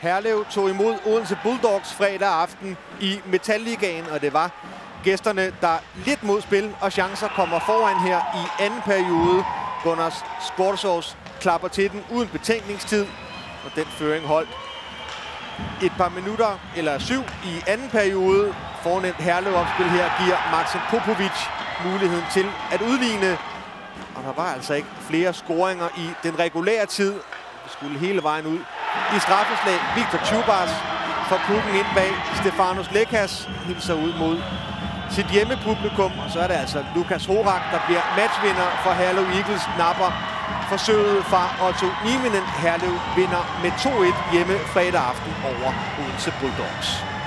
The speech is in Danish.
Herlev tog imod Odense Bulldogs fredag aften i Metalligaen, og det var gæsterne, der lidt mod spil og chancer kommer foran her i anden periode. Gunnars Sportsovs klapper til den uden betænkningstid, og den føring holdt et par minutter eller syv i anden periode. Fornemt Herlev-opspil her giver Maxim Popovic muligheden til at udligne. Og der var altså ikke flere scoringer i den regulære tid. Det skulle hele vejen ud i straffeslag. Victor Tjubars får pukken ind bag Stefanos Lekas. Hilser ud mod sit hjemmepublikum. Og så er det altså Lukas Horak, der bliver matchvinder for Herlev Eagles. Napper forsøget fra Otto Nieminen. Herlev vinder med 2-1 hjemme fredag aften over Odense Bulldogs.